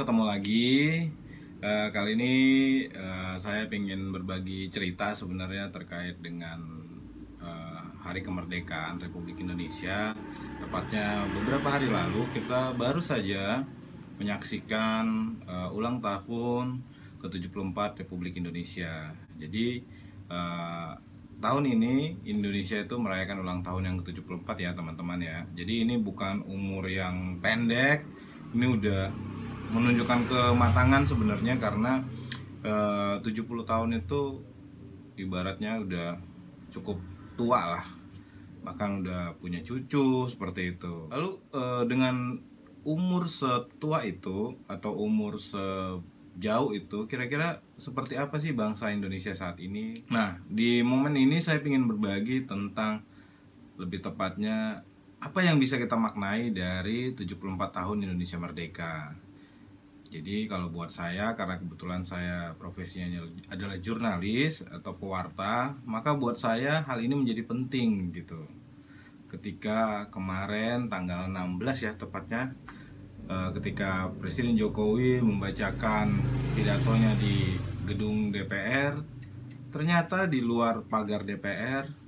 ketemu lagi. Eh, kali ini eh, saya ingin berbagi cerita sebenarnya terkait dengan eh, Hari Kemerdekaan Republik Indonesia. Tepatnya beberapa hari lalu kita baru saja menyaksikan eh, ulang tahun ke-74 Republik Indonesia. Jadi eh, tahun ini Indonesia itu merayakan ulang tahun yang ke-74 ya teman-teman ya. Jadi ini bukan umur yang pendek, ini udah menunjukkan kematangan sebenarnya karena eh, 70 tahun itu ibaratnya udah cukup tua lah. Bahkan udah punya cucu seperti itu. Lalu eh, dengan umur setua itu atau umur sejauh itu kira-kira seperti apa sih bangsa Indonesia saat ini? Nah, di momen ini saya ingin berbagi tentang lebih tepatnya apa yang bisa kita maknai dari 74 tahun Indonesia Merdeka. Jadi kalau buat saya karena kebetulan saya profesinya adalah jurnalis atau pewarta, maka buat saya hal ini menjadi penting gitu. Ketika kemarin tanggal 16 ya tepatnya eh, ketika Presiden Jokowi membacakan pidatonya di gedung DPR, ternyata di luar pagar DPR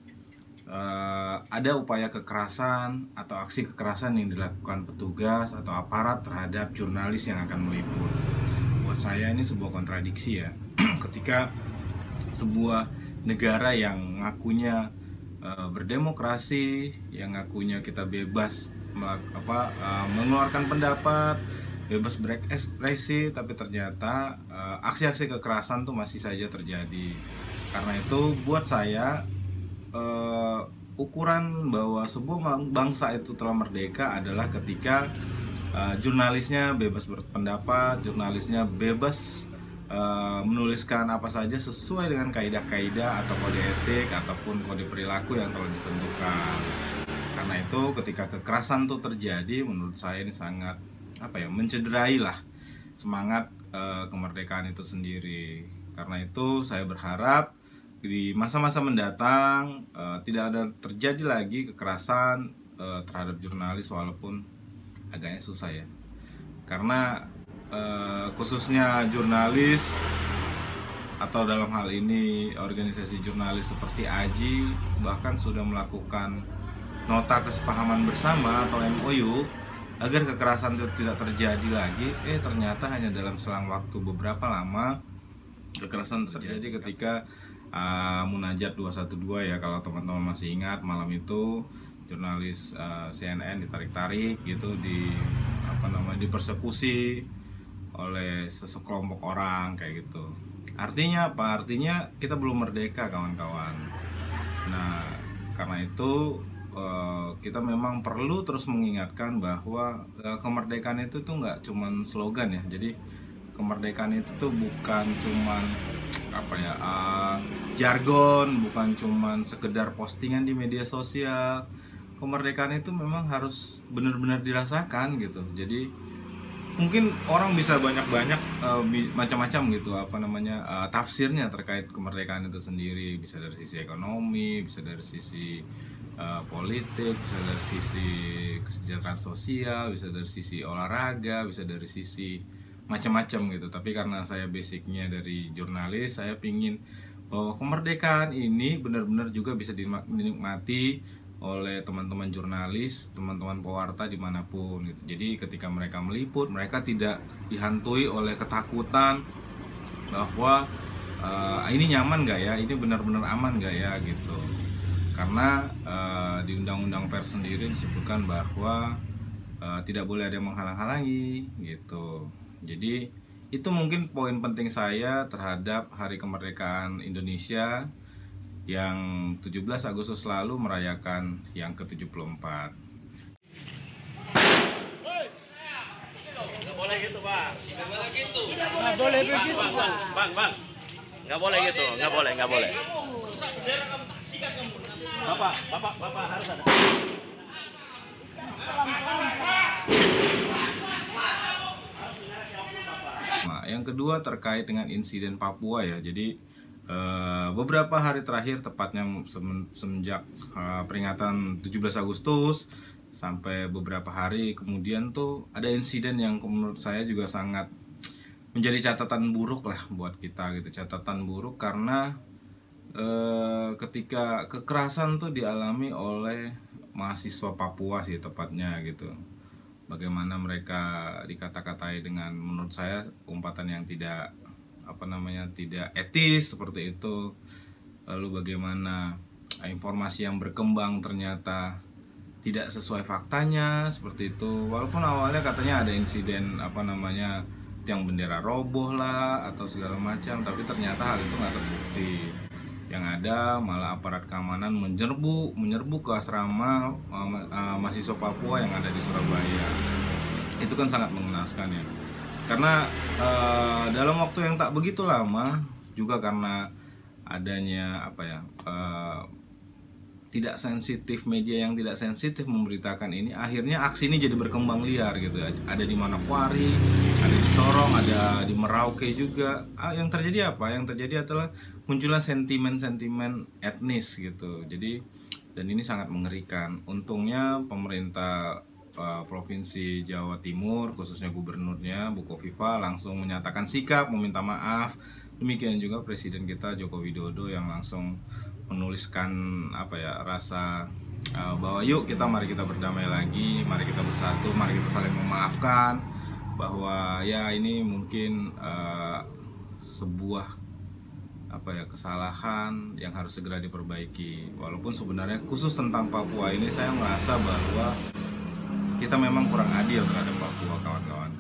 eh, ada upaya kekerasan atau aksi kekerasan yang dilakukan petugas atau aparat terhadap jurnalis yang akan meliput. Buat saya ini sebuah kontradiksi ya. Ketika sebuah negara yang ngakunya eh, berdemokrasi, yang ngakunya kita bebas apa eh, mengeluarkan pendapat, bebas berekspresi, tapi ternyata aksi-aksi kekerasan tuh masih saja terjadi. Karena itu buat saya eh, ukuran bahwa sebuah bang- bangsa itu telah merdeka adalah ketika eh, jurnalisnya bebas berpendapat, jurnalisnya bebas eh, menuliskan apa saja sesuai dengan kaidah-kaidah atau kode etik ataupun kode perilaku yang telah ditentukan. Karena itu ketika kekerasan itu terjadi, menurut saya ini sangat apa ya mencederai lah semangat eh, kemerdekaan itu sendiri. Karena itu saya berharap di masa-masa mendatang eh, tidak ada terjadi lagi kekerasan eh, terhadap jurnalis walaupun agaknya susah ya. Karena eh, khususnya jurnalis atau dalam hal ini organisasi jurnalis seperti AJI bahkan sudah melakukan nota kesepahaman bersama atau MOU agar kekerasan itu tidak terjadi lagi eh ternyata hanya dalam selang waktu beberapa lama kekerasan terjadi ketika uh, munajat 212 ya kalau teman-teman masih ingat malam itu jurnalis uh, CNN ditarik-tarik gitu di apa namanya dipersekusi oleh sesekelompok orang kayak gitu. Artinya apa? Artinya kita belum merdeka kawan-kawan. Nah karena itu eh, kita memang perlu terus mengingatkan bahwa eh, kemerdekaan itu tuh nggak cuman slogan ya. Jadi kemerdekaan itu tuh bukan cuman apa ya uh, jargon bukan cuman sekedar postingan di media sosial. Kemerdekaan itu memang harus benar-benar dirasakan gitu. Jadi mungkin orang bisa banyak-banyak uh, macam-macam gitu apa namanya uh, tafsirnya terkait kemerdekaan itu sendiri. Bisa dari sisi ekonomi bisa dari sisi uh, politik bisa dari sisi kesejahteraan sosial bisa dari sisi olahraga bisa dari sisi macam-macam gitu. Tapi karena saya basicnya dari jurnalis saya pingin bahwa kemerdekaan ini benar-benar juga bisa dinikmati oleh teman-teman jurnalis, teman-teman pewarta di mana pun gitu. Jadi ketika mereka meliput, mereka tidak dihantui oleh ketakutan bahwa eh, ini nyaman nggak ya, ini benar-benar aman nggak ya gitu. Karena eh, di Undang-Undang Pers sendiri disebutkan bahwa eh, tidak boleh ada yang menghalang-halangi gitu. Jadi itu mungkin poin penting saya terhadap Hari Kemerdekaan Indonesia yang 17 Agustus lalu merayakan yang ke-74. Nggak boleh gitu, Bang. Nggak boleh begitu, Bang, bang, bang, bang. Nggak boleh gitu, nggak boleh, nggak boleh. Bapak, bapak, bapak harus ada. Yang kedua terkait dengan insiden Papua ya. Jadi eh, beberapa hari terakhir tepatnya semen- semenjak eh, peringatan 17 Agustus sampai beberapa hari kemudian tuh ada insiden yang menurut saya juga sangat menjadi catatan buruk lah buat kita gitu catatan buruk karena eh, ketika kekerasan tuh dialami oleh mahasiswa Papua sih tepatnya gitu bagaimana mereka dikata-katai dengan menurut saya umpatan yang tidak apa namanya tidak etis seperti itu. Lalu bagaimana informasi yang berkembang ternyata tidak sesuai faktanya seperti itu. Walaupun awalnya katanya ada insiden apa namanya yang bendera roboh lah atau segala macam tapi ternyata hal itu nggak terbukti yang ada malah aparat keamanan menyerbu menyerbu ke asrama uh, mahasiswa Papua yang ada di Surabaya. Itu kan sangat mengenaskan ya. Karena uh, dalam waktu yang tak begitu lama juga karena adanya apa ya uh, tidak sensitif media yang tidak sensitif memberitakan ini akhirnya aksi ini jadi berkembang liar gitu. Ada di Manokwari ada di Sorong ada di Merauke juga. Ah, yang terjadi apa? Yang terjadi adalah munculnya sentimen-sentimen etnis gitu. Jadi dan ini sangat mengerikan. Untungnya pemerintah uh, provinsi Jawa Timur khususnya gubernurnya Buko Viva langsung menyatakan sikap meminta maaf. Demikian juga presiden kita Joko Widodo yang langsung menuliskan apa ya rasa uh, bahwa yuk kita mari kita berdamai lagi, mari kita bersatu, mari kita saling memaafkan bahwa ya ini mungkin uh, sebuah apa ya kesalahan yang harus segera diperbaiki. Walaupun sebenarnya khusus tentang Papua ini saya merasa bahwa kita memang kurang adil terhadap Papua kawan-kawan.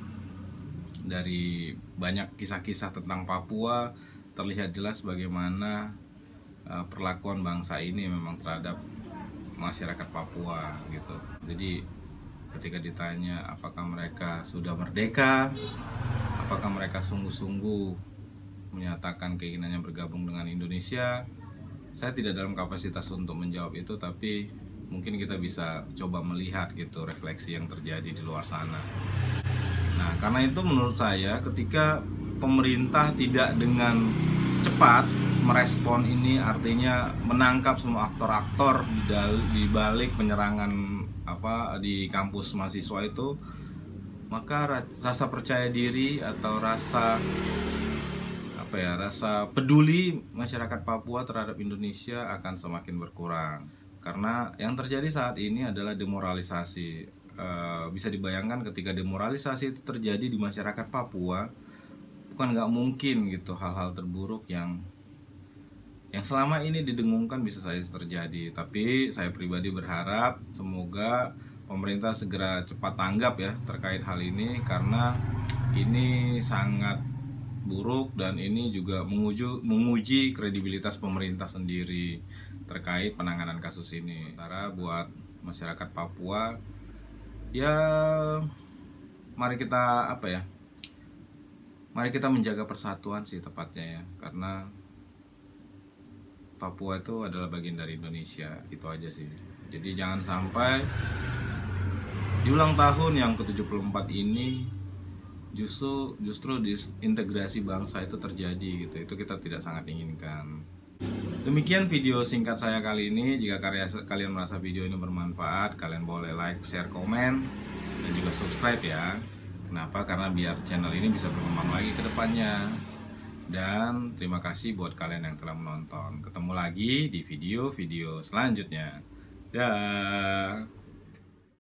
Dari banyak kisah-kisah tentang Papua terlihat jelas bagaimana uh, perlakuan bangsa ini memang terhadap masyarakat Papua gitu. Jadi ketika ditanya apakah mereka sudah merdeka, apakah mereka sungguh-sungguh menyatakan keinginannya bergabung dengan Indonesia, saya tidak dalam kapasitas untuk menjawab itu, tapi mungkin kita bisa coba melihat gitu refleksi yang terjadi di luar sana. Nah, karena itu menurut saya ketika pemerintah tidak dengan cepat merespon ini artinya menangkap semua aktor-aktor di balik penyerangan apa di kampus mahasiswa itu maka rasa percaya diri atau rasa apa ya rasa peduli masyarakat Papua terhadap Indonesia akan semakin berkurang. Karena yang terjadi saat ini adalah demoralisasi. E, bisa dibayangkan ketika demoralisasi itu terjadi di masyarakat Papua bukan nggak mungkin gitu hal-hal terburuk yang yang selama ini didengungkan bisa saja terjadi tapi saya pribadi berharap semoga pemerintah segera cepat tanggap ya terkait hal ini karena ini sangat buruk dan ini juga menguju, menguji kredibilitas pemerintah sendiri terkait penanganan kasus ini. Karena buat masyarakat Papua ya mari kita apa ya? Mari kita menjaga persatuan sih tepatnya ya karena Papua itu adalah bagian dari Indonesia itu aja sih. Jadi jangan sampai di ulang tahun yang ke-74 ini justru justru disintegrasi bangsa itu terjadi gitu. Itu kita tidak sangat inginkan. Demikian video singkat saya kali ini. Jika karya kalian merasa video ini bermanfaat kalian boleh like share komen dan juga subscribe ya. Kenapa? Karena biar channel ini bisa berkembang lagi ke depannya dan terima kasih buat kalian yang telah menonton. Ketemu lagi di video-video selanjutnya. Dah.